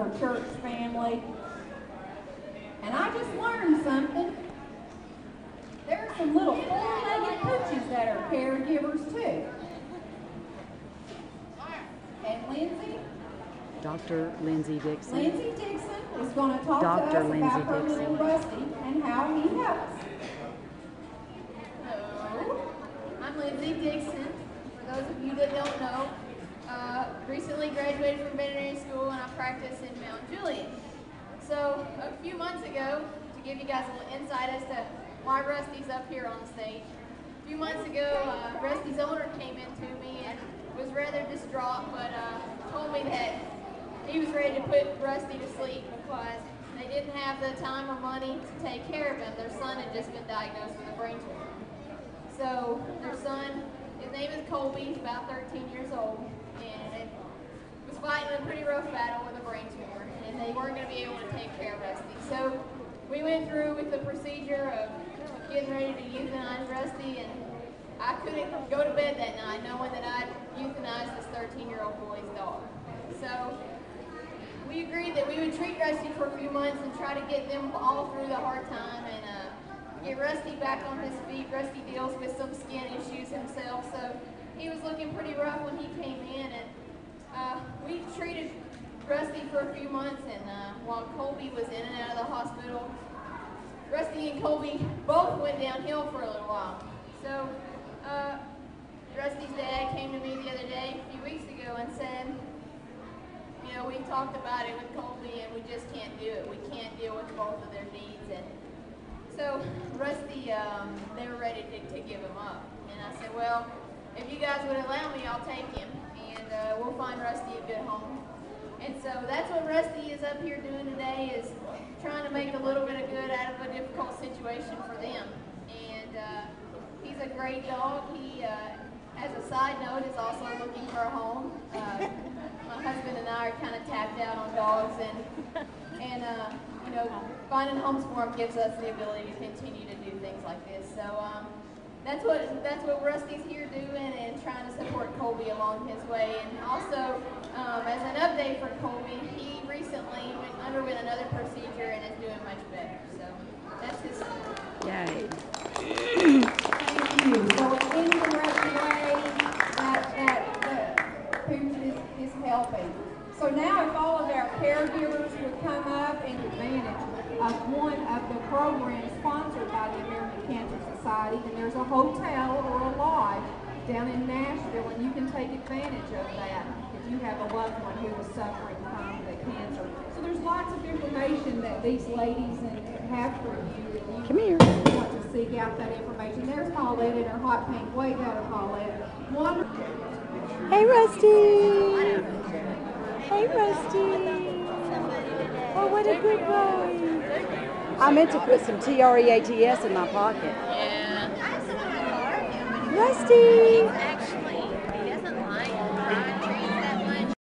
her church family. And I just learned something. There are some little four-legged pooches that are caregivers too. And Lindsay, Dr. Lindsay Dixon. Lindsay Dixon is going to talk Dr. to us Lindsay about her Dixon. little Rusty and how he helps. Hello, I'm Lindsay Dixon. For those of you that don't know, uh, recently graduated from veterinary school and I practice in Mount Juliet. So a few months ago, to give you guys a little insight as to why Rusty's up here on stage, a few months ago, uh, Rusty's owner came in to me and was rather distraught, but uh, told me that he was ready to put Rusty to sleep because they didn't have the time or money to take care of him. Their son had just been diagnosed with a brain tumor. So their son, his name is Colby, he's about 13 years old, and it was fighting a pretty rough battle with a brain tumor, and they weren't going to be able to take care of Rusty. So we went through with the procedure of getting ready to euthanize Rusty, and I couldn't go to bed that night knowing that I'd euthanized this 13-year-old boy's dog. So we agreed that we would treat Rusty for a few months and try to get them all through the hard time and uh, get Rusty back on his feet. Rusty deals with some skin issues himself, so he was looking pretty rough when he came in. And uh, we treated Rusty for a few months, and uh, while Colby was in and out of the hospital, Rusty and Colby both went downhill for a little while. So uh, Rusty's dad came to me the other day, a few weeks ago, and said, you know, we talked about it with Colby and we just can't do it. We can't deal with both of their needs. And so Rusty, um, they were ready to, to give him up. And I said, well, if you guys would allow me, I'll take him and uh, we'll find Rusty a good home. And so that's what Rusty is up here doing today is trying to make a little bit of good out of a difficult situation for them. And uh, he's a great dog. He, uh, as a side note, is also looking for a home. Uh, my husband and I are kind of tapped out on dogs, and and uh, you know, finding homes for them gives us the ability to continue to do things like this. So um, that's what that's what Rusty's here doing, and trying to support Colby along his way. And also, um, as an update for Colby, he recently went, underwent another procedure and is doing much better. So that's his. Yay. Thank you. So in indirect way, that, that, that Pooch is, is helping. So now if all of our caregivers would come up and advantage of one of the programs sponsored by the American Cancer Society, and there's a hotel or a lodge down in Nashville, and you can take advantage of that if you have a loved one who is suffering from the cancer. So there's lots of information that these ladies have for you. if you Come here. want to seek out that information. There's Paulette in her hot pink. Way better, Paulette. Wonderful. Hey, Rusty. Hey, Rusty. Oh, what a good boy. I meant to put some T R E A T S in my pocket. Rusty.